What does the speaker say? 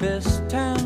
this town.